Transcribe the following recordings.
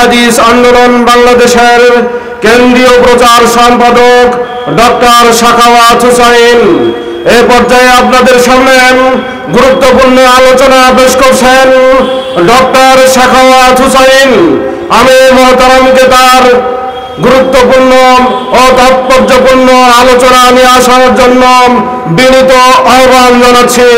হাদিস আন্দোলন বাংলাদেশের কেন্দ্রীয় প্রচার সম্পাদক ডক্টর এ পর্যায়ে আপনাদের গুরুত্বপূর্ণ আলোচনা পেশ করছেন ডক্টর শাখাওয়াত হুসাইন। আমি মহতারামকে তার গুরুত্বপূর্ণ ও তাৎপর্যপূর্ণ আলোচনা নিয়ে আসার জন্য বিনীত আহ্বান জানাচ্ছি।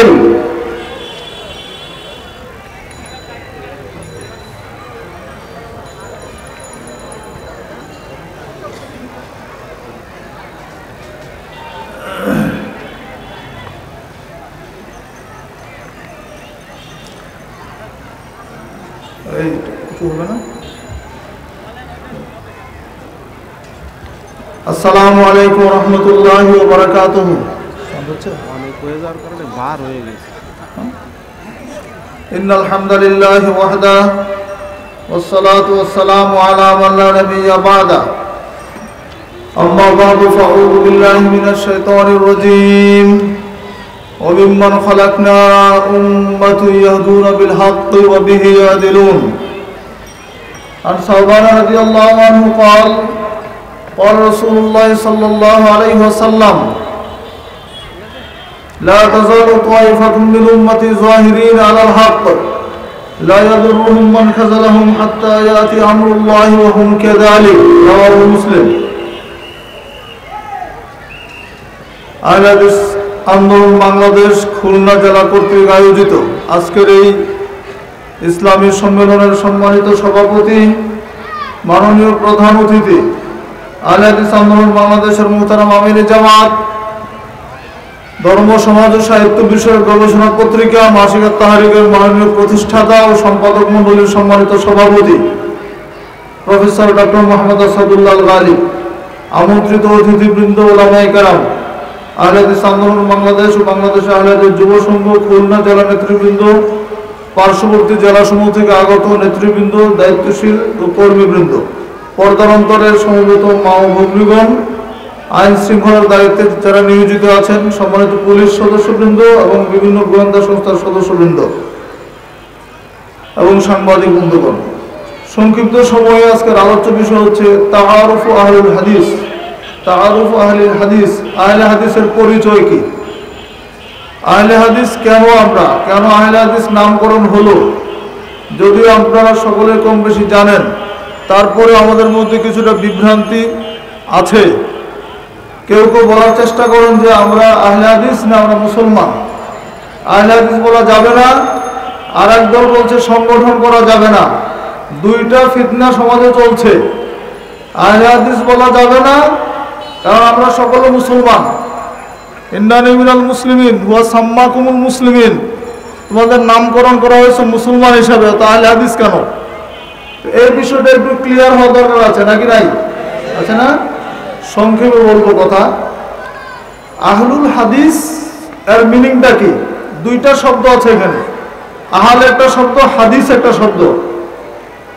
আসসালামু আলাইকুম রহমতুল্লাহ বারাকাতুহু অনেক হয়ে যাওয়ার কারণে বার হয়ে গেছে إن الحمد لله وحده والصلاة والسلام على من لا نبي بعده أما بعد فأعوذ بالله من الشيطان الرجيم وممن خلقنا أمة يهدون بالحق وبه يعدلون عن ثوبان رضي الله عنه قال قال رسول الله صلى الله عليه وسلم لا تزال طائفة من أمتي ظاهرين على الحق لا يضرهم من خذلهم حتى يأتي أمر الله وهم كذلك رواه مسلم আহলাদিস আন্দোলন বাংলাদেশ খুলনা জেলা কর্তৃক আয়োজিত আজকের এই ইসলামী সম্মেলনের সম্মানিত সভাপতি মাননীয় প্রধান অতিথি আহলাদিস আন্দোলন বাংলাদেশের মোহতারাম আমির জামাত। ধর্ম, সমাজ ও সাহিত্য বিষয়ক গবেষণা পত্রিকা, মাসিকা তাহারিকের মাননীয় প্রতিষ্ঠাতা ও সম্পাদক মন্ডলীর সম্মানিত সভাপতি, প্রফেসর ডক্টর মোহাম্মদ আসাদুল্লাহ গালি আমন্ত্রিত অতিথিবৃন্দ ওলামাই কারাম আহলাদিস আন্দোলন বাংলাদেশ ও বাংলাদেশ আহলাদিস যুব সংঘ খুলনা জেলা নেতৃবৃন্দ, পার্শ্ববর্তী জেলাসমূহ থেকে আগত নেতৃবৃন্দ, দায়িত্বশীল ও কর্মীবৃন্দ। পর্দার অন্তরের সমবেত মা ও ভগ্নীগণ আইন শৃঙ্খলার দায়িত্বে যারা নিয়োজিত আছেন, সম্মানিত পুলিশ সদস্যবৃন্দ এবং বিভিন্ন গোয়েন্দা সংস্থার সদস্যবৃন্দ এবং সাংবাদিক বন্ধুগণ। সংক্ষিপ্ত সময়ে আজকের আলোচ্য বিষয় হচ্ছে তাহারুফ আহলুল হাদিস। তাহারুফ আহলিল হাদিস, আহলে হাদিসের পরিচয় কি? আহলে হাদিস কেন আমরা, কেন আহলে হাদিস নামকরণ হলো? যদিও আপনারা সকলে কম বেশি জানেন তারপরে আমাদের মধ্যে কিছুটা বিভ্রান্তি আছে। কেউ কেউ বলার চেষ্টা করেন যে আমরা আহলে হাদিস না আমরা মুসলমান। আহলে হাদিস বলা যাবে না আর এক দল বলছে সংগঠন করা যাবে না। দুইটা ফিতনা সমাজে চলছে। আহলে হাদিস বলা যাবে না, কারণ আমরা সকলে মুসলমান। ইন্দানি মিনাল মুসলিমিন, হুয়া সাম্মাকুমুল মুসলিমিন। তোমাদের নামকরণ করা হয়েছে মুসলমান হিসাবে, তো আহলে হাদিস কেন? এই বিষয়টা একটু ক্লিয়ার হওয়া দরকার আছে, নাকি নাই? আছে না? সংক্ষেপে বলব কথা। আহলুল হাদিস, এর মিনিংটা কি? দুইটা শব্দ আছে এখানে। আহাল একটা শব্দ, হাদিস একটা শব্দ।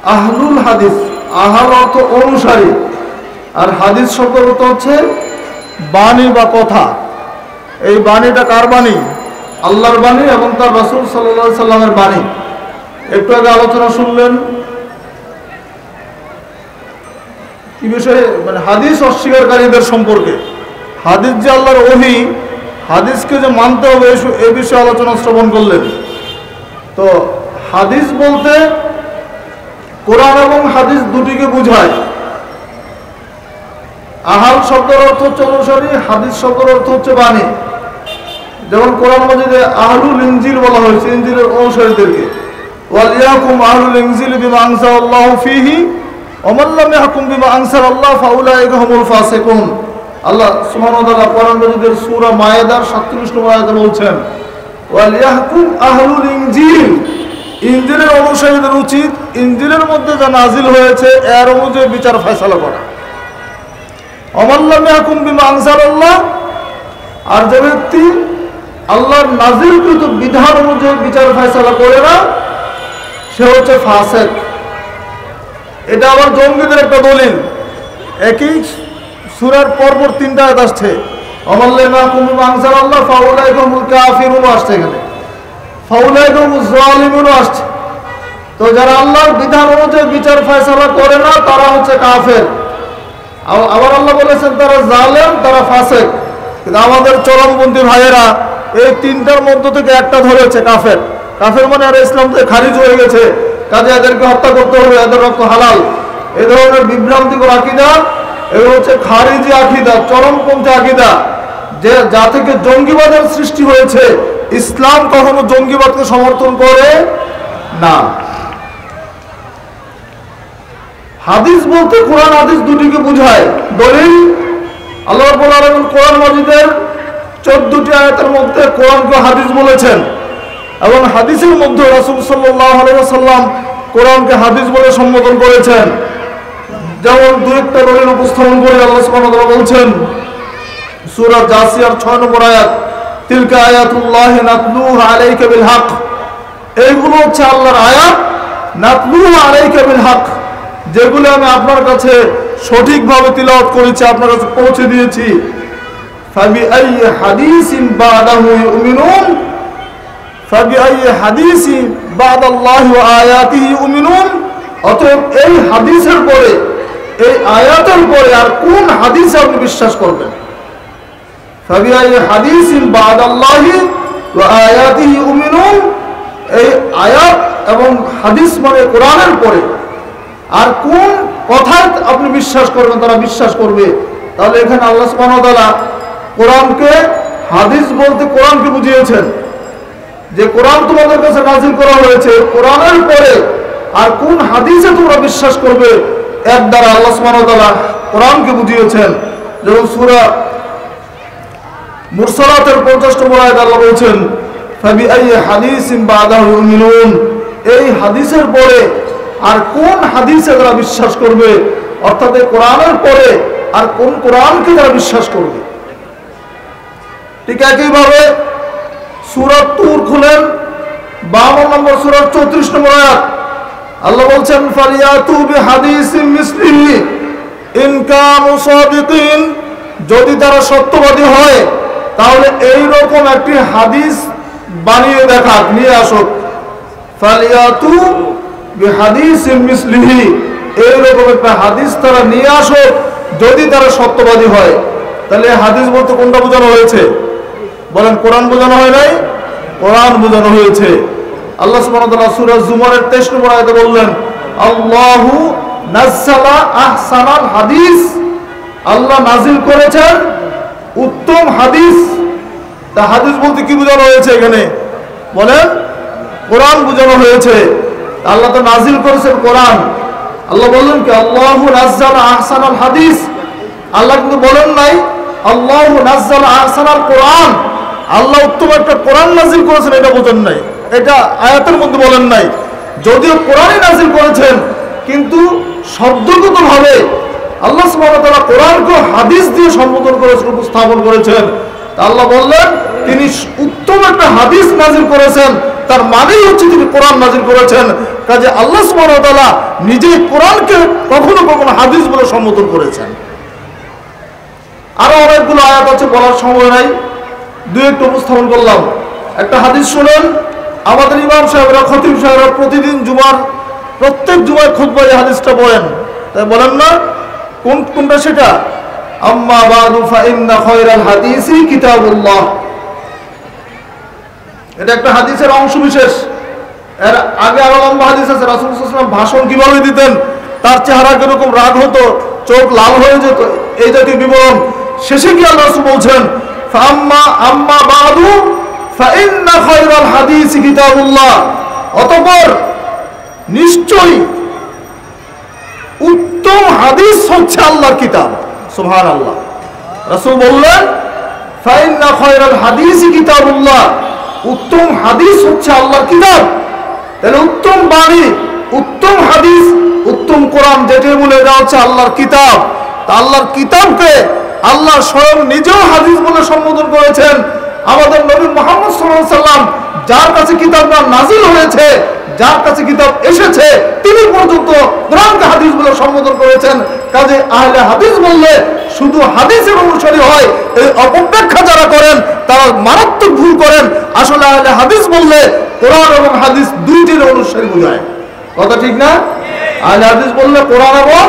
আহলুল হাদিস আহাল অর্থ অনুসারী। আর হাদিস শব্দের অর্থ হচ্ছে বাণী বা কথা। এই বাণীটা কার বাণী? আল্লাহর বাণী এবং তার রসুল সাল্লা সাল্লামের বাণী। একটু আগে আলোচনা শুনলেন কি বিষয়ে মানে হাদিস অস্বীকারীদের সম্পর্কে। হাদিস যে আল্লাহর ওহি, হাদিসকে যে মানতে হবে এ- বিষয়ে আলোচনা শ্রবণ করলেন। তো হাদিস বলতে কোরআন এবং হাদিস দুটিকে বোঝায়। আহাল শব্দের অর্থ হচ্ছে অনুসারী, হাদিস শব্দের অর্থ হচ্ছে বাণী। যেমন কোরআন মজিদে আহলুল ইনজিল বলা হয়েছে, ইনজিলের অনুসারীদেরকে। ওয়ালিয়াকুম আহলুল ইনজিল বিমা আনসাল্লাহু ফীহি ইয়াহকুম বিমা ফাসিকুন। আল্লাহ সূরা মায়েদার 37 নম্বর আয়াতে বলছেন, ওয়ালিয়াহকুম আহলুল ইনজিল। ইনজিলের অনুসারীদের উচিত ইনজিলের মধ্যে যা নাজিল হয়েছে, এর অনুযায়ী বিচার ফয়সালা করা। অমাল্লাম ইয়াহকুম বিমা আনসালাল্লাহ আর যে ব্যক্তি আল্লাহর নাজিলকৃত বিধান অনুযায়ী বিচার ফয়সালা করে না, সে হচ্ছে ফাসেক। এটা আবার জঙ্গিদের একটা দলিল। একই সুরার পরপর তিনটা আয়াত আসছে। অমাল্লামা কুমু আনসার আল্লাহ ফাউলাইকুমুল কাফিরুন আসছে এখানে। ফাউলাইকুমুল জালিমুন আসছে। তো যারা আল্লাহর বিধান অনুযায়ী বিচার ফয়সালা করে না, তারা হচ্ছে কাফের। আবার আল্লাহ বলেছেন, তারা জালেম, তারা ফাসেক। কিন্তু আমাদের চরমপন্থী ভাইয়েরা এই তিনটার মধ্য থেকে একটা ধরেছে কাফের। কাফের মানে আর ইসলাম থেকে খারিজ হয়ে গেছে। কাজে এদেরকে হত্যা করতে হবে, এদের রক্ত হালাল। এ ধরনের বিভ্রান্তিকর আকিদা এগুলো হচ্ছে খারিজি আকিদা, চরমপন্থী আকিদা, যে যা থেকে জঙ্গিবাদের সৃষ্টি হয়েছে, ইসলাম কখনো জঙ্গিবাদকে সমর্থন করে না। হাদিস বলতে কোরআন হাদিস দুটিকে বোঝায়। দলিল, আল্লাহ কোরআন মাজিদের চোদ্দটি আয়াতের মধ্যে কোরআনকে হাদিস বলেছেন। এবং হাদিসের মধ্যে রাসূল আলাইহি কোরআনকে হাদিস বলে সম্বোধন করেছেন। যেমন দু একটা দলিল উপস্থাপন করে আল্লাহ তাআলা বলছেন, সূরা জাসিয়ার 6 নম্বর আয়াত, তিলকা আয়াতুল্লাহ নাতলুহা আলাইকা বিল হক। এইগুলো হচ্ছে আল্লাহর আয়াত, নাতলুহা আলাইকা বিল হক। যেগুলো আমি আপনার কাছে সঠিকভাবে তিলাওয়াত করেছি, আপনার কাছে পৌঁছে দিয়েছি। ফাবি আই হাদিসিন বাদাহু ইউমিনুন? এই হাদিসের পরে, এই আয়াতের পরে আর কোন হাদিসে আপনি বিশ্বাস করবেন? আয়াতিহি এই আয়াত এবং হাদিস মানে কোরআনের পরে। আর কোন কথায় আপনি বিশ্বাস করবেন, তারা বিশ্বাস করবে? তাহলে এখানে আল্লাহ কোরআনকে, হাদিস বলতে কোরআনকে বুঝিয়েছেন। যে কোরআন তোমাদের কাছে নাজিল করা হয়েছে, কোরআনের পরে আর কোন হাদিসে তোমরা বিশ্বাস করবে? এর দ্বারা আল্লাহ সুবহানাহু কোরআনকে বুঝিয়েছেন। যেমন সূরা মুরসালাতের 50 নম্বর আয়াত আল্লাহ ফাবি এই হাদিসের পরে আর কোন হাদিসে তারা বিশ্বাস করবে? অর্থাৎ কোরআনের পরে আর কোন কোরআনকে তারা বিশ্বাস করবে? ঠিক একইভাবে সুরত তুর খুলেন। বাউন্ন নম্বর সুরত চৌত্রিশ নম্বর আয়াত। আল্লাহ বলছেন, ফালিয়াতু বিহাদিসিম মিসলিহি, ইন কানু সাদিকিন। যদি তারা সত্যবাদী হয়, তাহলে এই রকম একটি হাদিস বানিয়ে দেখাক, নিয়ে আসুক। ফালিয়াতু বিহাদিসিম মিসলিহি এই রকম একটা হাদিস তারা নিয়ে আসুক, যদি তারা সত্যবাদী হয়। তাহলে হাদিস বলতে কোনটা বোঝানো হয়েছে? বলেন, কোরআন বোঝানো হয় নাই? কোরআন বোঝানো হয়েছে। আল্লাহ সুবহানাহু সূরা জুমারের 23 নম্বর আয়াতে বললেন, আল্লাহু নাযালা আহসানাল হাদিস। আল্লাহ নাজিল করেছেন উত্তম হাদিস। তা হাদিস বলতে কি বোঝানো হয়েছে এখানে? বলেন, কোরআন বোঝানো হয়েছে। আল্লাহ তো নাজিল করেছেন কোরআন। আল্লাহ বললেন কি, আল্লাহু নাযালা আহসানাল হাদিস। আল্লাহ কিন্তু বলেন নাই, আল্লাহু নাযালা আহসানাল কোরআন। আল্লাহ উত্তম একটা কোরআন নাজিল করেছেন, এটা বোঝেন নাই। এটা আয়াতের মধ্যে বলেন নাই। যদিও কোরআনই নাজিল করেছেন, কিন্তু শব্দগতভাবে আল্লাহ সুবহানাহু কোরআনকে হাদিস দিয়ে সম্বোধন করেছেন, উপস্থাপন করেছেন। আল্লাহ বললেন, তিনি উত্তম একটা হাদিস নাজিল করেছেন, তার মানেই হচ্ছে তিনি কোরআন নাজিল করেছেন। কাজে আল্লাহ তাআলা নিজেই কোরআনকে কখনো কখনো হাদিস বলে সম্বোধন করেছেন। আরও অনেকগুলো আয়াত আছে, বলার সময় নাই। দুই একটু উপস্থাপন করলাম। একটা হাদিস শুনেন। আমাদের ইমাম সাহেবরা, খতিব সাহেবরা প্রতিদিন জুমার, প্রত্যেক জুমায় খুতবায় এই হাদিসটা পড়েন তাই বলেন না? কোন, কোনটা সেটা? আম্মা বাদু ফাইন্না খায়রাল হাদিসি কিতাবুল্লাহ। এটা একটা হাদিসের অংশ বিশেষ এর আগে আরও লম্বা হাদিস আছে। রাসূল ওয়াসাল্লাম ভাষণ কীভাবে দিতেন? তার চেহারা কীরকম রাগ হতো, চোখ লাল হয়ে যেত, এই জাতীয় বিবরণ। শেষে কি আল্লাহ রাসূল অতঃপর নিশ্চয়ই উত্তম হাদিস হচ্ছে আল্লাহর কিতাব। সুবহানাল্লাহ। রাসূল বললেন, ফাইন্না খায়রাল হাদিস কিতাবুল্লাহ। উত্তম হাদিস হচ্ছে আল্লাহর কিতাব। তাহলে উত্তম বাণী, উত্তম হাদিস, উত্তম কোরআন যেটি বলে এটা হচ্ছে আল্লাহর কিতাব। তা আল্লাহর কিতাবকে আল্লাহ স্বয়ং নিজেও হাদিস বলে সম্বোধন করেছেন। আমাদের নবী মোহাম্মদ সাল্লাম যার কাছে কিতাবটা নাজিল হয়েছে, যার কাছে কিতাব এসেছে, তিনি পর্যন্ত কোরআনকে হাদিস বলে সম্বোধন করেছেন। কাজে আহলে হাদিস বললে শুধু হাদিসের অনুসারী হয়, এই অপব্যাখ্যা যারা করেন, তারা মারাত্মক ভুল করেন। আসলে আহলে হাদিস বললে কোরআন এবং হাদিস দুইটির অনুসারী বোঝায়। কথা ঠিক না? আহলে হাদিস বললে কোরআন এবং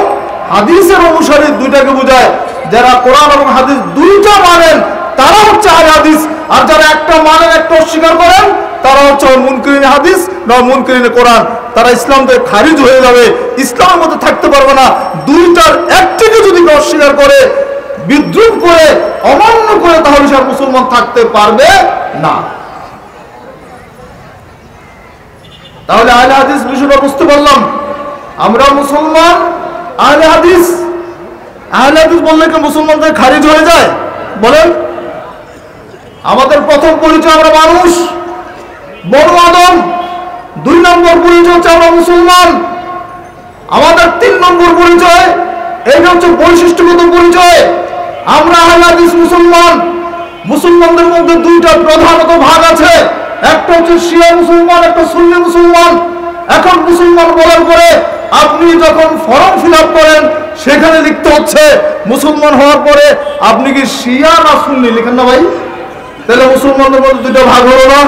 হাদিসের অনুসারী দুইটাকে বোঝায়। যারা কোরআন এবং হাদিস দুইটা মানেন, তারা হচ্ছে আহলে হাদিস। আর যারা একটা মানেন, একটা অস্বীকার করেন, তারা হচ্ছে মুনকিরিন হাদিস না মুনকিরিন কোরআন। তারা ইসলাম থেকে খারিজ হয়ে যাবে। ইসলামের মধ্যে থাকতে পারবে না। দুইটার একটিকে যদি অস্বীকার করে, বিদ্রুপ করে, অমান্য করে, তাহলে সে মুসলমান থাকতে পারবে না। তাহলে আহলে হাদিস বিষয়টা বুঝতে পারলাম। আমরা মুসলমান, আহলে হাদিস আহলে বললে কি মুসলমানদের খারিজ হয়ে যায়। বলেন, আমাদের প্রথম পরিচয় আমরা মানুষ, বড় আদম, দুই নম্বর পরিচয় হচ্ছে আমরা মুসলমান। আমাদের তিন নম্বর পরিচয় এটা হচ্ছে বৈশিষ্ট্যগত পরিচয়। আমরা হাদিস মুসলমান, মুসলমানদের মধ্যে দুইটা প্রধানত ভাগ আছে। একটা হচ্ছে শিয়া মুসলমান, একটা সুন্নি মুসলমান। এখন মুসলমান বলার পরে আপনি যখন ফর্ম ফিল করেন, সেখানে লিখতে হচ্ছে, মুসলমান হওয়ার পরে আপনি কি শিয়া না সুন্নি? লিখেন না ভাই। তাহলে মুসলমানদের মধ্যে দুটো ভাগ হলো না।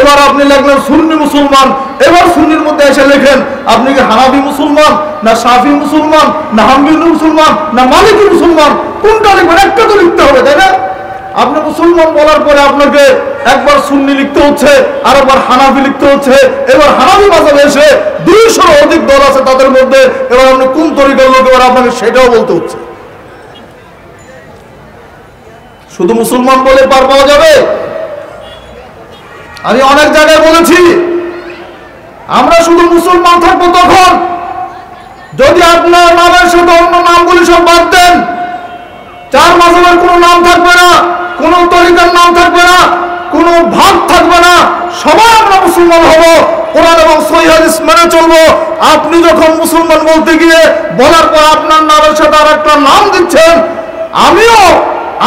এবার আপনি লিখলেন সুন্নি মুসলমান। এবার সুন্নির মধ্যে এসে লেখেন, আপনি কি হানাবি মুসলমান, না সাফি মুসলমান, না হাম্বি মুসলমান, না মালিকি মুসলমান? কোনটা লিখবেন? একটা তো লিখতে হবে, তাই না? আপনি মুসলমান বলার পরে আপনাকে একবার সুন্নি লিখতে হচ্ছে আর একবার হানাফি লিখতে হচ্ছে, এবার হানাফি মাসাবে এসে দুইশো অধিক দল আছে তাদের মধ্যে, এবার আপনি কোন তরিকার লোক, এবার আপনাকে সেটাও বলতে হচ্ছে। শুধু মুসলমান বলে পার পাওয়া যাবে? আমি অনেক জায়গায় বলেছি, আমরা শুধু মুসলমান থাকব তখন। যদি আপনার নামের সাথে অন্য নামগুলি সব বাদ দেন চার মাসের কোনো নাম থাকবে না, কোনো তরিকার নাম থাকবে না, কোনো ভাগ থাকবে না, সবাই আমরা মুসলমান হব, কোরআন এবং সহি হাদিস মেনে চলবো। আপনি যখন মুসলমান বলতে গিয়ে বলার পর আপনার নামের সাথে আর একটা নাম দিচ্ছেন, আমিও,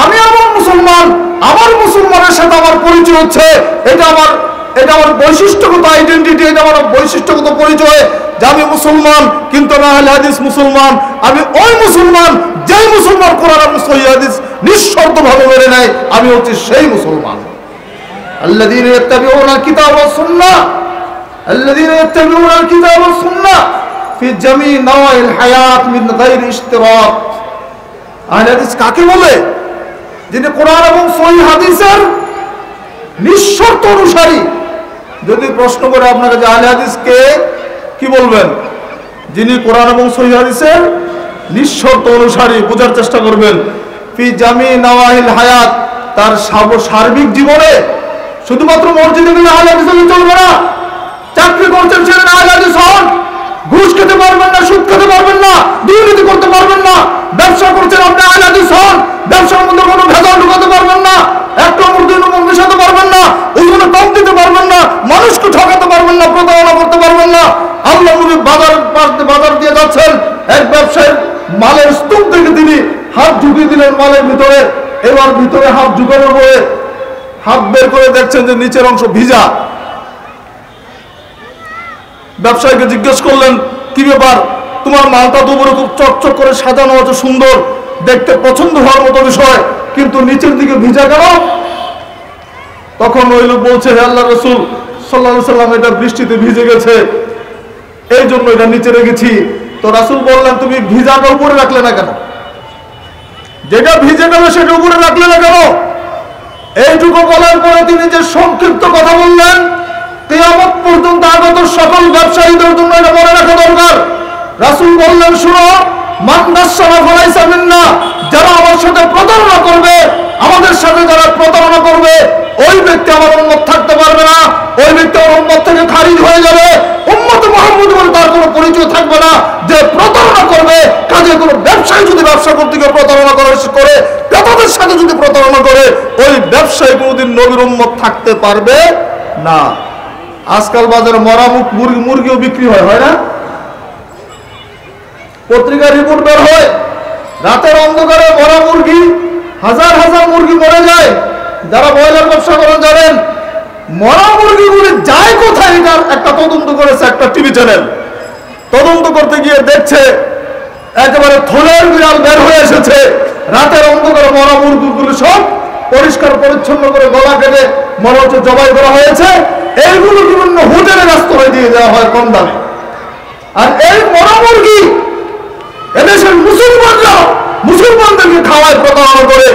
আমি আমার মুসলমান, আমার মুসলমানের সাথে আমার পরিচয় হচ্ছে, এটা আমার এটা আমার বৈশিষ্ট্যগত আইডেন্টিটি এটা আমার বৈশিষ্ট্যগত পরিচয় যে আমি মুসলমান কিন্তু না হলে হাদিস মুসলমান আমি ওই মুসলমান যেই মুসলমান কোরআন এবং সহি হাদিস নিঃশর্তভাবে মেনে নেয় আমি হচ্ছে সেই মুসলমান الذين يتبعون الكتاب والسنة الذين يتبعون الكتاب والسنة في جميع نواحي الحياة من غير اشتراك আহলে হাদিস কাকে বলে যিনি কোরআন এবং সহি হাদিসের নিঃশর্ত অনুসারী যদি প্রশ্ন করে আপনাকে যে আহলে হাদিসকে কি বলবেন? যিনি কোরআন এবং সহি হাদিসের নিঃশর্ত অনুসারী, বোঝার চেষ্টা করবেন। ফি জামি নওয়াহিল হায়াত, তার সার্বিক জীবনে শুধুমাত্র মসজিদে গেলে আহলে হাদিস হলে চলবে না। চাকরি করছেন সেখানে আহলে হাদিস হন। ঘুষ খেতে পারবেন না, সুদ খেতে পারবেন না, দুর্নীতি করতে পারবেন না। ব্যবসা করছেন আপনি আহলে হাদিস হন। ব্যবসার মধ্যে কোনো ভেজাল ঢুকাতে পারবেন না একটা নম্বর দুই নম্বর মেশাতে পারবেন না ওইগুলো কম দিতে পারবেন না মানুষকে ঠকাতে পারবেন না প্রতারণা করতে পারবেন না আল্লাহ নবী বাজার পাশ- বাজার দিয়ে যাচ্ছেন এক ব্যবসায়ীর মালের স্তূপ থেকে তিনি হাত ঢুকিয়ে দিলেন মালের ভিতরে, এবার ভিতরে হাত ঢুকানোর পরে হাত বের করে দেখছেন যে নিচের অংশ ভিজা। ব্যবসায়ীকে জিজ্ঞেস করলেন, কি ব্যাপার? তোমার মালটা তো উপরে খুব চকচক করে সাজানো আছে, সুন্দর। দেখতে পছন্দ হওয়ার মতো বিষয়, কিন্তু নিচের দিকে ভিজা গেল তখন ওই লোক বলছে, হে আল্লাহ রসুল সাল্লাহ সাল্লাম, এটা বৃষ্টিতে ভিজে গেছে। এই জন্য এটা নিচে রেখেছি। তো রাসুল বললেন, তুমি ভিজাটা উপরে রাখলে না কেন? যেটা ভিজে গেল সেটা উপরে রাখলে না কেন? এইটুকু বলার পরে তিনি যে সংক্ষিপ্ত কথা বললেন, কেয়ামত পর্যন্ত আগত সকল ব্যবসায়ীদের জন্য এটা মনে রাখা দরকার। রাসুল বললেন, শুনো যারা আমার সাথে প্রতারণা করবে, আমাদের সাথে যারা প্রতারণা করবে, ওই ব্যক্তি আমার উন্মত থাকতে পারবে না ওই ব্যক্তি আমার উন্মত থেকে খারিজ হয়ে যাবে উম্মত মোহাম্মদ বলে তার কোনো পরিচয় থাকবে না যে প্রতারণা করবে কাজে কোনো ব্যবসায়ী যদি ব্যবসা করতে গিয়ে প্রতারণা করে করে ক্রেতাদের সাথে যদি প্রতারণা করে, ওই ব্যবসায়ী কোনোদিন নবীর উম্মত থাকতে পারবে না। আজকাল বাজারে মরা মুখ মুরগি, মুরগিও বিক্রি হয় হয় না? পত্রিকার রিপোর্ট বের হয়, রাতের অন্ধকারে মরা মুরগি, হাজার হাজার মুরগি মরে যায়। যারা ব্রয়লার ব্যবসা করেন, জানেন, মরা মুরগিগুলি যায় কোথায়? এটার একটা তদন্ত করেছে একটা টিভি চ্যানেল। তদন্ত করতে গিয়ে দেখছে একেবারে থলের বিড়াল বের হয়ে এসেছে। রাতের অন্ধকারে মরা মুরগিগুলি সব পরিষ্কার পরিচ্ছন্ন করে গলা কেটে মনে হচ্ছে জবাই করা হয়েছে। এইগুলো বিভিন্ন হোটেলে রাস্তায় দিয়ে দেওয়া হয় কম দামে। আর এই মরা মুরগি এদেশের মুসলমানরা মুসলমানদেরকে খাওয়ায়, প্রতারণা করে।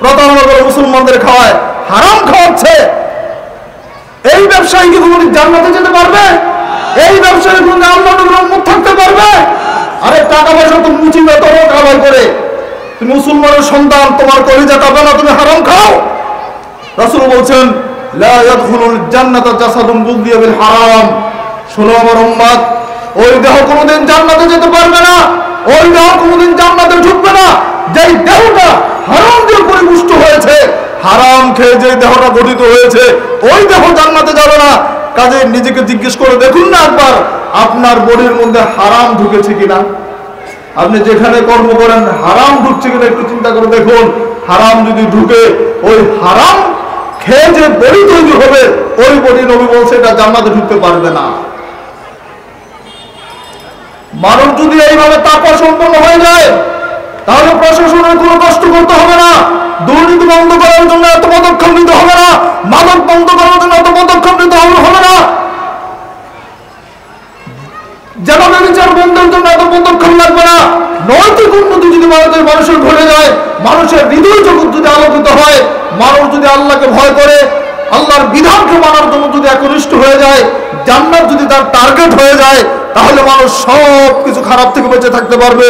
প্রতারণা করে মুসলমানদের খাওয়ায়, হারাম খাওয়াচ্ছে। এই ব্যবসায়ী কি কোনোদিন জান্নাতে যেতে পারবে? এই ব্যবসায়ী কোন আল্লাহ থাকতে পারবে? আরে টাকা পয়সা তো মুচি না বেতন কামাই করে। তুমি মুসলমানের সন্তান, তোমার কলিজা কাঁপে না, তুমি হারাম খাও। রাসুল বলছেন হারাম। শোনো আমার উম্মত ওই দেহ কোনোদিন জান্নাতে যেতে পারবে না, ওই দেহ কোনোদিন জান্নাতে ঢুকবে না। যেই দেহটা হারাম দিয়ে পরিপুষ্ট হয়েছে, হারাম খেয়ে যে দেহটা গঠিত হয়েছে, ওই দেহ জান্নাতে যাবে না। কাজে নিজেকে জিজ্ঞেস করে দেখুন না একবার আপনার বডির মধ্যে হারাম ঢুকেছে কিনা? আপনি যেখানে কর্ম করেন, হারাম ঢুকছে কিনা একটু চিন্তা করে দেখুন। হারাম যদি ঢুকে, ওই হারাম খেয়ে যে বডি তৈরি হবে, ওই বডি নবী বলছে এটা জান্নাতে ঢুকতে পারবে না। যদি এইভাবে তাপা সম্পন্ন হয়ে যায়, তাহলে প্রশাসনের কোনো কষ্ট করতে হবে না। দুর্নীতি বন্ধ করার জন্য এত পদক্ষেপ নিতে হবে না। মাদক বন্ধ করার জন্য এত পদক্ষেপ নিতে হবে না। যেন বিচার বন্ধের জন্য এত পদক্ষেপ লাগবে না। নৈতিক উন্নতি যদি ভারতের মানুষের ঘটে যায়, মানুষের হৃদয় জগৎ যদি আলোকিত হয়, মানুষ যদি আল্লাহকে ভয় করে, আল্লাহর বিধানকে মানার জন্য যদি একনিষ্ঠ হয়ে যায়, জান্নাত যদি তার টার্গেট হয়ে যায়, তাহলে মানুষ সব কিছু খারাপ থেকে বেঁচে থাকতে পারবে।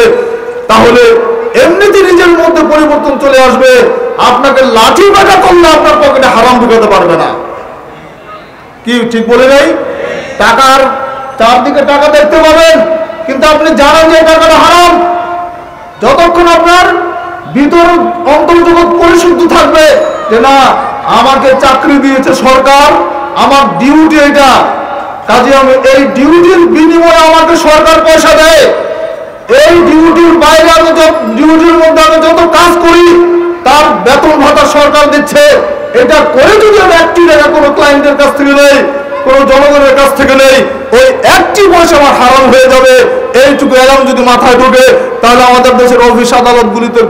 তাহলে এমনিতে নিজের মধ্যে পরিবর্তন চলে আসবে। আপনাকে লাঠি বাটা করলে আপনার পকেটে হারাম ঢুকাতে পারবে না। কি, ঠিক বলে নাই? টাকার চারদিকে টাকা দেখতে পাবেন। কিন্তু আপনি জানেন যে টাকাটা হারাম। যতক্ষণ আপনার ভিতর অন্তর্জগৎ পরিশুদ্ধ থাকবে যে না, আমাকে চাকরি দিয়েছে সরকার, আমার ডিউটি এটা কাজে আমি এই ডিউটির বিনিময়ে আমাকে সরকার পয়সা দেয়। এই ডিউটির বাইরে আমি ডিউটির মধ্যে আমি যত কাজ করি, তার বেতন ভাতা সরকার দিচ্ছে। এটা করে যদি আমি একটি টাকা কোনো ক্লায়েন্টের কাছ থেকে নেই, কোনো জনগণের কাছ থেকে নেই ওই একটি পয়সা আমার হারাম হয়ে যাবে। এইটুকু এলাম যদি মাথায় ঢোকে, তাহলে আমাদের দেশের অফিস আদালতগুলিতে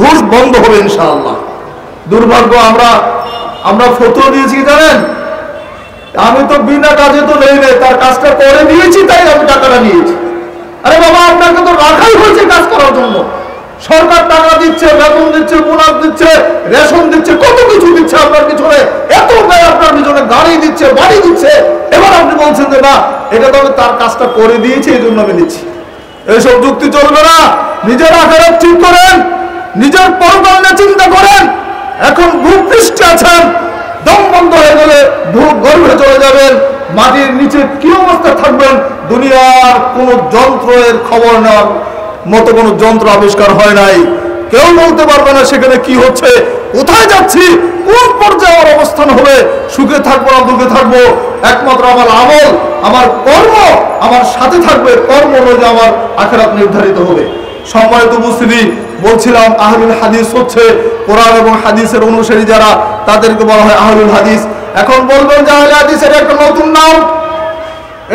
ঘুষ বন্ধ হবে ইনশাআল্লাহ। দুর্ভাগ্য আমরা আমরা ফটো দিয়েছি, জানেন? আমি তো বিনা কাজে তো নেই নেই তার কাজটা করে দিয়েছি তাই আমি টাকাটা নিয়েছি। আরে বাবা, আপনাকে তো রাখাই হয়েছে কাজ করার জন্য। সরকার টাকা দিচ্ছে, বেতন দিচ্ছে, বোনাস দিচ্ছে, রেশন দিচ্ছে, কত কিছু দিচ্ছে আপনার পিছনে? এত ব্যয় আপনার পিছনে গাড়ি দিচ্ছে, বাড়ি দিচ্ছে। এবার আপনি বলছেন যে, না, এটা তো আমি তার কাজটা করে দিয়েছি, এই জন্য আমি নিচ্ছি। এইসব যুক্তি চলবে না। নিজের আখেরাত ঠিক করেন, নিজের পরকাল চিন্তা করেন। এখন ভূপৃষ্ঠে আছেন, দম বন্ধ হয়ে গেলে ভূ গর্ভে চলে যাবেন, মাটির নিচে কি অবস্থা থাকবেন, দুনিয়ার কোন যন্ত্রের খবর নেওয়ার মতো কোনো যন্ত্র আবিষ্কার হয় নাই। কেউ বলতে পারবে না সেখানে কি হচ্ছে, কোথায় যাচ্ছি, কোন পর্যায়ে আমার অবস্থান হবে, সুখে থাকব না দুঃখে থাকব? একমাত্র আমার আমল, আমার কর্ম, আমার সাথে থাকবে, কর্ম অনুযায়ী আমার আখেরাত নির্ধারিত হবে। সম্মানিত উপস্থিতি, বলছিলাম আহলুল হাদিস হচ্ছে কোরআন এবং হাদিসের অনুসারী যারা, তাদেরকে বলা হয় আহলুল হাদিস। এখন বলবেন যে আহলে হাদিসের একটা নতুন নাম।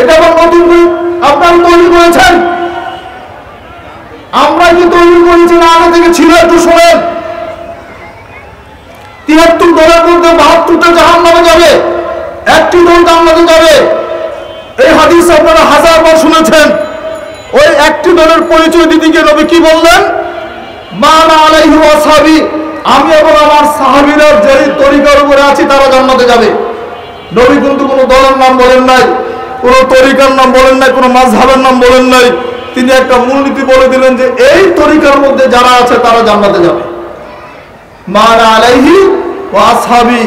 এটা আবার নতুন আপনারা তৈরি করেছেন। আমরা কি তৈরি করেছি, না, আগে থেকে ছিল একটু শোনেন। তিয়াত্তর দলের মধ্যে বাহাত্তরটা জাহান নামে যাবে। একটি দল জান্নাতে যাবে। এই হাদিস আপনারা হাজার বার শুনেছেন। ওই একটি দলের পরিচয় দিতে গিয়ে নবী কি বললেন? মানা আলাইহি ওয়াসাবি আমি এবং আমার সাহাবীরা যেই তরিকার উপরে আছি, তারা জান্নাতে যাবে। নবী কিন্তু কোনো দলের নাম বলেন নাই, কোনো তরিকার নাম বলেন নাই, কোনো মাযহাবের নাম বলেন নাই। তিনি একটা মূলনীতি বলে দিলেন যে এই তরিকার মধ্যে যারা আছে তারা জান্নাতে যাবে। মানা আলাইহি আসহাবি।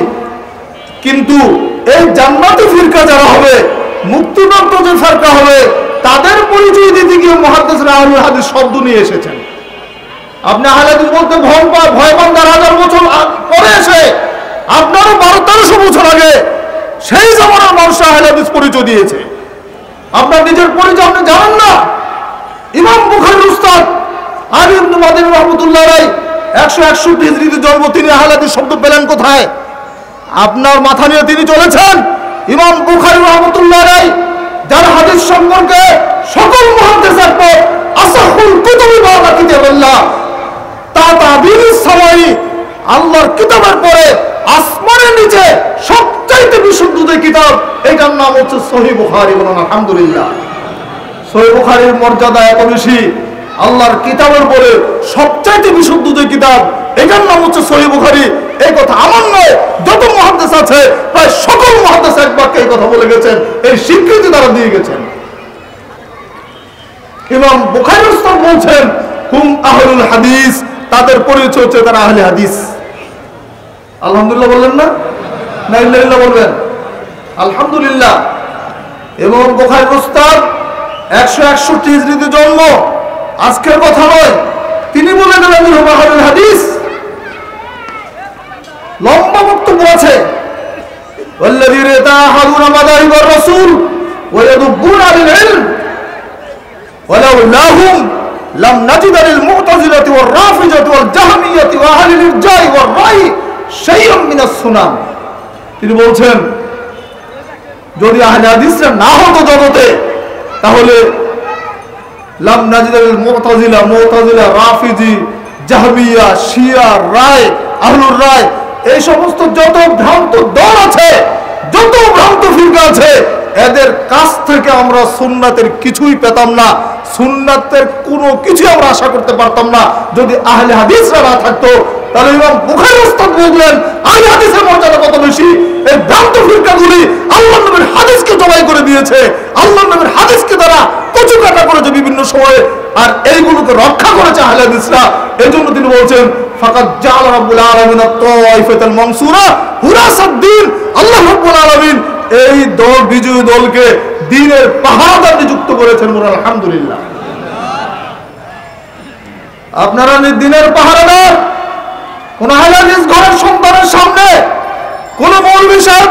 কিন্তু এই জান্নাতি ফিরকা যারা হবে, মুক্তিপ্রাপ্ত যে ফিরকা হবে, তাদের পরিচয় দিতে গিয়ে মহাদ্দেশ আহলুল হাদিস শব্দ নিয়ে এসেছেন। আপনি আহলে বলতে ভয় পান ভয় পান তার হাজার বছর পরে এসে আপনারও বারো তেরোশো বছর আগে সেই জামানার মানুষ আহলে হাদিস পরিচয় দিয়েছে। আপনার নিজের পরিচয় আপনি জানেন না। ইমাম বুখারীর উস্তাদ ইবনে মাদিন রহমতুল্লাহ রাই একশো একষট্টি হিজরিতে জন্ম, তিনি আহলে শব্দ পেলেন কোথায়? আপনার মাথা নিয়ে তিনি চলেছেন। ইমাম বুখারী রহমতুল্লাহ রাই যার হাদিস সম্পর্কে সকল মুহাদ্দিসের পর আসাহুল কুতুবি বাবা কিতাবুল্লাহ তা তাবির সামাই আল্লাহর কিতাবের পরে আসমানের নিচে সবচাইতে বিশুদ্ধ যে কিতাব, এটার নাম হচ্ছে সহি বুখারী, বলুন আলহামদুলিল্লাহ। সহি বুখারীর মর্যাদা এত বেশি, আল্লাহর কিতাবের বলে সবচাইতে বিশুদ্ধ যে কিতাব, এটার নাম হচ্ছে সহি এই কথা আমার নয়, যত মহাদেশ আছে, প্রায় সকল মহাদেশ এক বাক্যে এই কথা বলে গেছেন, এই স্বীকৃতি তারা দিয়ে গেছেন। এবং বুখারী বলছেন, হুম আহলুল হাদিস তাদের পরিচয় হচ্ছে তারা আহলে হাদিস। আলহামদুলিল্লাহ বললেন না? না, ইল্লা ইল্লা বলবেন। আলহামদুলিল্লাহ। এবং বোখারি উস্তাদ একশো একষট্টি হিজড়িতে জন্ম আজকের কথা নয় তিনি বলে গেলেন বাহারুল হাদিস লম্বা বক্তব্য আছে والذين يتعاهدون مذاهب الرسول ويدبون عن العلم ولولاهم لم نجد للمعتزلة والرافضة والجهمية وأهل الإرجاء والرأي شيئا من السنن তিনি বলছেন যদি আহলে হাদিসরা না হতো জগতে তাহলে লাম নাজিদাল মুতাজিলা মুতাজিলা, রাফিজি, জাহমিয়া, শিয়া, রায়, আহলুর রায়, এই সমস্ত যত ভ্রান্ত দল আছে, যত ভ্রান্ত ফিরকা আছে, এদের কাছ থেকে আমরা সুন্নাতের কিছুই পেতাম না, সুন্নাতের কোনো কিছু আমরা আশা করতে পারতাম না। যদি আহলে হাদিসরা না থাকতো তাহলে ইমাম হাদিসের মর্যাদা কত বেশি? এই ভ্রান্ত ফিরকাগুলি আল্লাহ নবীর হাদিসকে জবাই করে দিয়েছে। আল্লাহ নবীর হাদিসকে তারা কচু কাটা করেছে বিভিন্ন সময়ে। আর এইগুলোকে রক্ষা করেছে এই জন্য তিনি বলছেন ফাকাত জাল রাব্বুল আলামিন তাইফাতাল মানসুরা আল্লাহ রাব্বুল আলামিন এই দল, বিজয়ী দলকে পাহাড়দার নিযুক্ত করেছেন বলে আলহামদুলিল্লাহ। আপনারা দিনের পাহারাদার কোন হালালিস ঘরের সন্তানের সামনে কোন মৌলবী সাহেব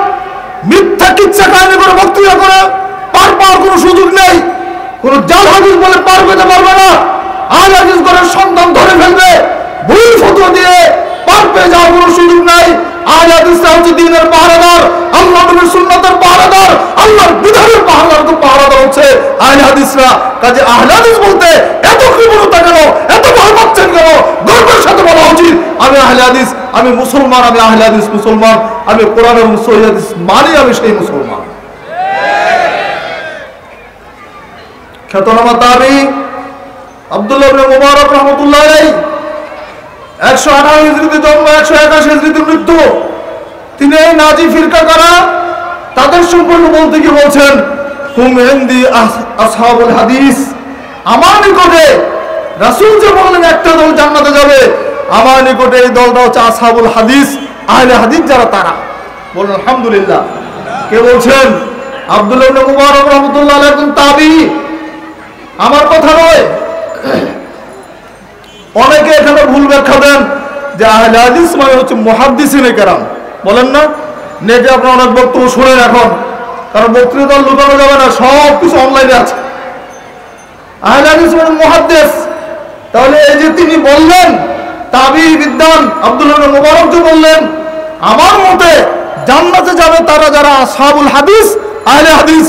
মিথ্যা কিচ্ছা কাহিনী করে বক্তৃতা করে পার পাওয়ার কোনো সুযোগ নেই। কোন জাল হাদিস বলে পার পেতে পারবে না। আল হাদিস ঘরের সন্তান ধরে ফেলবে। ভুল ফটো দিয়ে পার পেয়ে যাওয়ার কোনো সুযোগ নাই। আমি আমি মুসলমান, আমি আহলে হাদিস মুসলমান, আমি কোরআন এবং মানি আমি সেই মুসলমান। খ্যাতনামা তাবি, আব্দুল্লাহ মুবারক রহমতুল্লাহ একশো আঠারো হিজড়িতে জন্ম, একশো একাশি হিজড়িতে মৃত্যু। তিনি এই নাজি ফিরকা কারা? তাদের সম্পর্কে বলতে কি বলছেন, হুম হিন্দি আসহাবুল হাদিস। আমার নিকটে রাসূল যে বললেন, একটা দল জান্নাতে যাবে। আমার নিকটে এই দলটা হচ্ছে আসহাবুল হাদিস। আহলে হাদিস যারা, তারা। বলুন, আলহামদুলিল্লাহ। কে বলছেন? আব্দুল্লাহ মুবারক রহমতুল্লাহ একজন তাবি। আমার কথা নয়। অনেকে এখানে ভুল ব্যাখ্যা দেন যে আহলে হাদিস মানে হচ্ছে মুহাদ্দিসিনে কেরাম। বলেন না? নেটে আপনার অনেক বক্তব্য শুনেন এখন। কারণ বক্তৃতা লুকানো যাবে না, সব কিছু অনলাইনে আছে। আহলে হাদিস মানে মহাদ্দেশ তাহলে এই যে তিনি বললেন তাবি বিদ্যান আব্দুল্লাহ মুবারক যে বললেন, আমার মতে জান্নাতে যাবে তারা যারা আসহাবুল হাদিস, আহলে হাদিস।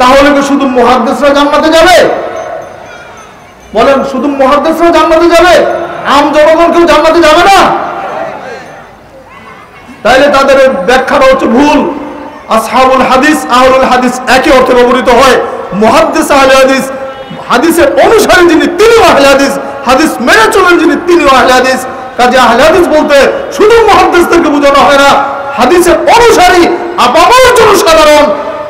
তাহলে কি শুধু মুহাদ্দিসরা জান্নাতে যাবে? বলেন, শুধু মহাদেশরা জান্নাতে যাবে? আম জনগণ কেউ যাবে না? তাইলে তাদের ব্যাখ্যাটা হচ্ছে ভুল। আসহাবুল হাদিস, আহলুল হাদিস একই অর্থে ব্যবহৃত হয়। মুহাদ্দিস, আহলে হাদিস, হাদিসের যিনি তিনি আহলে হাদিস। হাদিস মেনে চলেন যিনি তিনি আহলে হাদিস। কাজে আহলে হাদিস বলতে শুধু মুহাদ্দিসদেরকে বোঝানো হয় না, হাদিসের অনুসারী, আপামর জনসাধারণ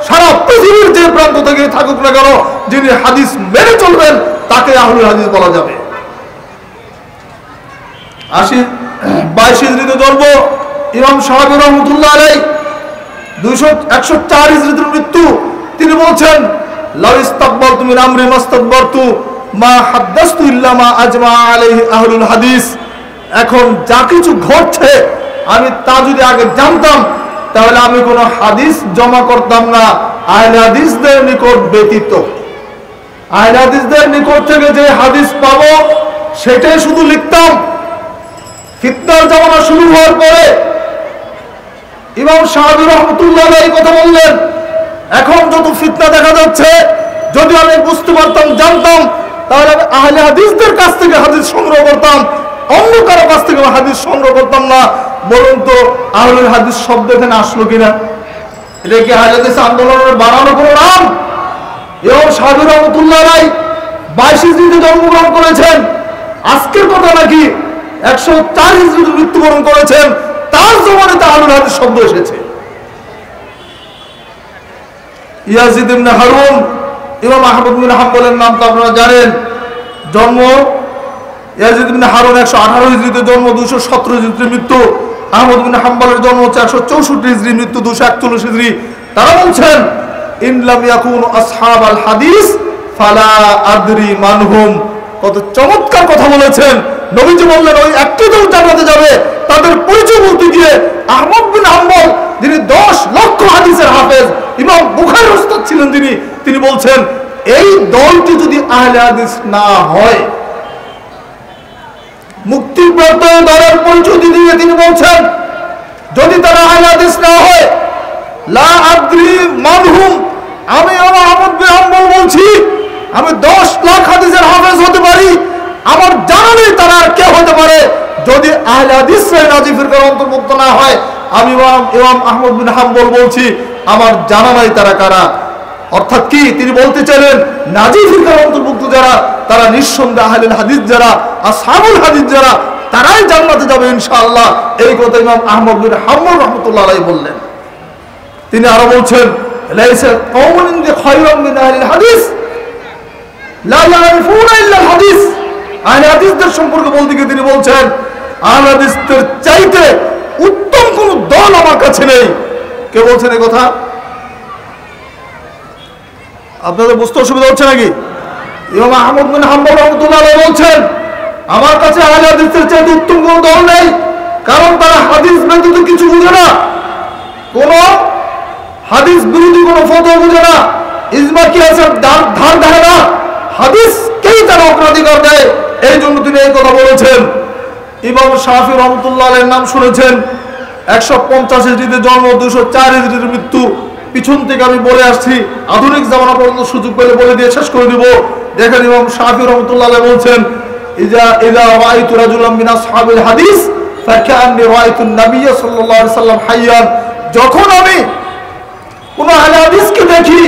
সারা পৃথিবীর যে প্রান্ত থেকে থাকুক না কেন, যিনি হাদিস মেনে চলবেন, তাকে আহলুল হাদিস বলা যাবে। আশি বাইশ হিজড়িতে জন্ম, ইমাম সাহাবি রহমতুল্লাহ আলাই দুইশো একশো চার হিজড়িতে মৃত্যু। তিনি বলছেন, লাউ তুমি আমরি মাস্তাকবারতু মা হাদ্দাস্তু ইল্লা আজমা আলাইহি আহলুল হাদিস। এখন যা কিছু ঘটছে, আমি তা যদি আগে জানতাম তাহলে আমি কোনো হাদিস জমা করতাম না। আহলে হাদিসদের নিকট ব্যতীত। আহলে হাদিসদের নিকট থেকে যে হাদিস পাবো, সেটাই শুধু লিখতাম। ফিতনার জামানা শুরু হওয়ার পরে ইমাম সাহাবি রহমতুল্লাহ এই কথা বললেন, এখন যত ফিতনা দেখা যাচ্ছে, যদি আমি বুঝতে পারতাম, জানতাম, তাহলে আমি আহলে হাদিসদের কাছ থেকে হাদিস সংগ্রহ করতাম। অন্য কারও কাছ থেকে হাদিস সংগ্রহ করতাম না। বলুন তো, আহলুল হাদিস শব্দ এখানে আসলো কিনা? এটা কি আহলে হাদিস আন্দোলনের বানানো কোনো নাম? এবং সাধু রহমতুল্লাহ রাই বাইশ হিজড়িতে জন্মগ্রহণ করেছেন। আজকের কথা নাকি একশো চার হিজড়িতে মৃত্যুবরণ করেছেন। তার জমানেতে আলুর হাদিস শব্দ এসেছে। ইয়াজিদ ইবনে হারুন, ইমাম আহমদ বিন হাম্বলের নাম তো আপনারা জানেন। জন্ম, ইয়াজিদ ইবনে হারুন একশো আঠারো হিজড়িতে জন্ম দুশো সতেরো হিজড়িতে মৃত্যু। আহমদ বিন হাম্বলের জন্ম হচ্ছে চৌষট্টি হিজড়ি মৃত্যু দুশো একচল্লিশ হিজড়ি তারা বলছেন ইনলাম ইয়াকুন আসহাব আল হাদিস, ফালা আদরি মানহুম। কত চমৎকার কথা বলেছেন। নবীজি বললেন, ওই একটি দল জান্নাতে যাবে, তাদের পরিচয় বলতে গিয়ে আহমদ বিন হাম্বল, যিনি দশ লক্ষ হাদিসের হাফেজ, ইমাম বুখারের ওস্তাদ ছিলেন যিনি তিনি বলছেন, এই দলটি যদি আহলে হাদিস না হয় মুক্তির প্রত্যয় দলের পরিচয় দিতে গিয়ে তিনি বলছেন, যদি তারা আহলে হাদিস না হয়, লা আদ্রি মানহুম, আমি আমার আহমদ বিন হাম্বল বলছি, আমি দশ লাখ হাদিসের হাফেজ হতে পারি, আমার জানা নেই তারা আর কে হতে পারে, যদি আহলে হাদিস নাজি ফিরকার অন্তর্ভুক্ত না হয়, আমি ইমাম ইমাম আহমদ বিন হাম্বল বলছি, আমার জানা নাই তারা কারা। অর্থাৎ কি তিনি বলতে চাইলেন নাজি ফিরকার অন্তর্ভুক্ত যারা, তারা নিঃসন্দেহে আহলেল হাদিস যারা আসহাবুল হাদিস যারা, তারাই জান্নাতে যাবে ইনশাআল্লাহ। এই কথা ইমাম আহমদ বিন হাম্বল রহমতুল্লাহ আলাইহি বললেন। তিনি আরও বলছেন, লাইসা কওমুন ইনদি খায়রুম মিন আহলিল হাদিস, লা ইয়ারিফুনা ইল্লা হাদিস। আহলে হাদিসদের সম্পর্কে বলতে গিয়ে তিনি বলছেন, আহলে হাদিসদের চাইতে উত্তম কোন দল আমার কাছে নেই। কে বলছেন এই কথা? আপনাদের বুঝতে অসুবিধা হচ্ছে নাকি? ইমাম আহমদ বিন হাম্বল রহমতুল্লাহ বলছেন আমার কাছে উত্তম কোন দল নেই, কারণ তারা হাদিস ব্যতীত কিছু বুঝে না। কোন হাদিস বিরোধী কোন ফতোয়া বুঝে না। ইজমা কি আছে, ধার ধার না। হাদিস হাদিসকেই তারা অগ্রাধিকার দেয়। এই জন্য তিনি এই কথা বলেছেন। ইমাম শাহি রহমতুল্লাহ আলের নাম শুনেছেন। একশো পঞ্চাশ হিজড়িতে জন্ম, দুশো চার হিজড়ির মৃত্যু। পিছন থেকে আমি বলে আসছি, আধুনিক জামানা পর্যন্ত সুযোগ পেলে বলে দিয়ে শেষ করে দিব। দেখেন ইমাম শাহি রহমতুল্লাহ আলাই মিন আসহাবিল হাদিস, ফাকান্নি রাআইতু নবিয়্য সাল্লাল্লাহু আলাইহি সাল্লাম হাইয়ান। যখন আমি কোন হাদিসকে দেখি,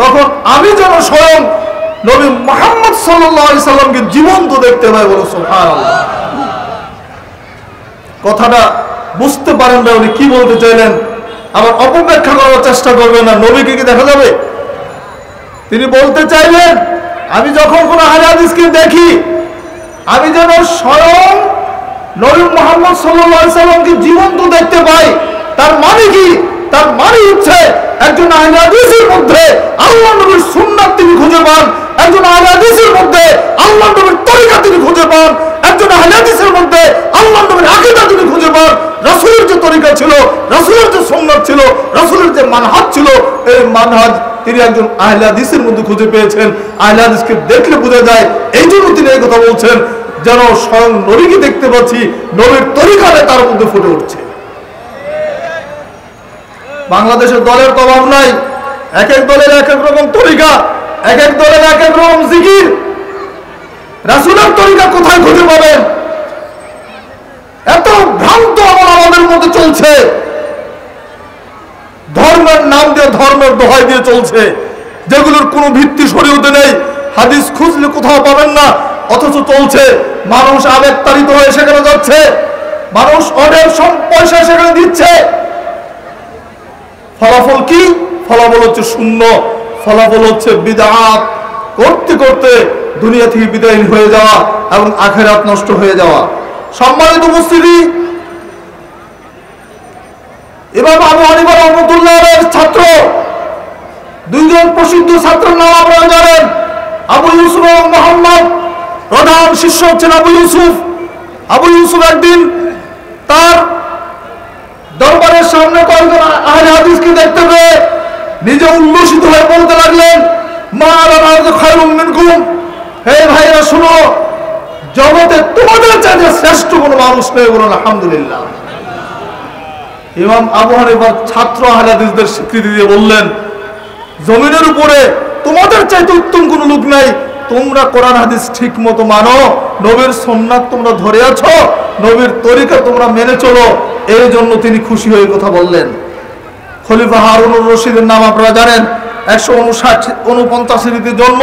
তখন আমি যেন স্বয়ং নবী মোহাম্মদ সাল্লাল্লাহু সাল্লামকে জীবন্ত দেখতে পাই বলো কথাটা বুঝতে পারেন না উনি কি বলতে চাইলেন? আবার অপব্যাখ্যা করার চেষ্টা করবেন না, নবীকে কি দেখা যাবে? তিনি বলতে চাইলেন, আমি যখন কোন হাদিসকে দেখি আমি যেন স্বয়ং নবী মোহাম্মদ সাল্লামকে জীবন্ত দেখতে পাই। তার মানে কি? তার মানে হচ্ছে একজন আহলে হাদিসের মধ্যে আল্লাহ নবীর সুন্নাত তিনি খুঁজে পান। একজন আহলে হাদিসের মধ্যে আল্লাহ নবীর তরিকা তিনি খুঁজে পান। একজন আহলে হাদিসের মধ্যে আল্লাহ নবীর আকীদা তিনি খুঁজে পান। রাসূলের যে তরিকা ছিল, রাসূলের যে সুন্নাত ছিল, রাসূলের যে মানহাজ ছিল, এই মানহাজ তিনি একজন আহলে হাদিসের মধ্যে খুঁজে পেয়েছেন। আহলে হাদিসকে দেখলে বোঝা যায় এই জন্য তিনি এই কথা বলছেন। যেন স্বয়ং নবীকে দেখতে পাচ্ছি, নবীর তরিকাটা তার মধ্যে ফুটে উঠছে। বাংলাদেশের দলের তো অভাব নাই। এক এক দলের এক এক রকম তরিকা, এক এক দলের এক এক রকম জিকির। রাসুলের তরিকা কোথায় খুঁজে পাবেন এত ভ্রান্ত আমল আমাদের মধ্যে চলছে। ধর্মের নাম দিয়ে ধর্মের দোহাই দিয়ে চলছে। যেগুলোর কোনো ভিত্তি শরীয়তে নেই। হাদিস খুঁজলে কোথাও পাবেন না। অথচ চলছে। মানুষ আবেগ তাড়িত হয়ে সেখানে যাচ্ছে। মানুষ অনেক পয়সা সেখানে দিচ্ছে। ফলাফল কি? ফলাফল হচ্ছে শূন্য। ফলাফল হচ্ছে বিদাত। করতে করতে দুনিয়া থেকে বিদায় হয়ে যাওয়া এবং আখেরাত নষ্ট হয়ে যাওয়া। সম্মানিত উপস্থিতি এবার আবু হানিফা রহমতুল্লাহের ছাত্র, দুইজন প্রসিদ্ধ ছাত্রের নাম আপনারা জানেন। আবু ইউসুফ মোহাম্মদ প্রধান শিষ্য হচ্ছেন আবু ইউসুফ। আবু ইউসুফ একদিন তার দরবারের সামনে কয়েকজন আহলে হাদিসকে দেখতে পেয়ে নিজে উল্লসিত হয়ে বলতে লাগলেন, মা মিনকুম। হে ভাইরা, শুনো, জগতে তোমাদের চাইতে শ্রেষ্ঠ কোনো মানুষ নেই বলুন, আলহামদুলিল্লাহ। ইমাম আবু হানিফার ছাত্র আহলে হাদিসদের স্বীকৃতি দিয়ে বললেন, জমিনের উপরে তোমাদের চাইতে উত্তম কোনো লোক নাই তোমরা কোরআন হাদিস ঠিক মতো মানো, নবীর সোমনাথ তোমরা ধরে আছো, নবীর তরিকা তোমরা মেনে চলো। এই জন্য তিনি খুশি হয়ে কথা বললেন। খলিফা হারুনুর রশিদের নাম আপনারা জানেন, একশো উনষাট, উনপঞ্চাশ জন্ম।